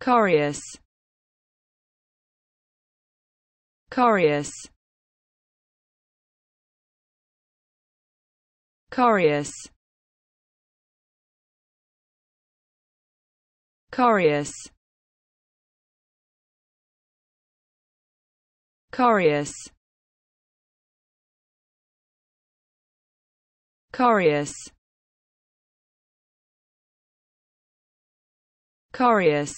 Corius. Corius. Corius. Corius. Corius. Corius. Corius.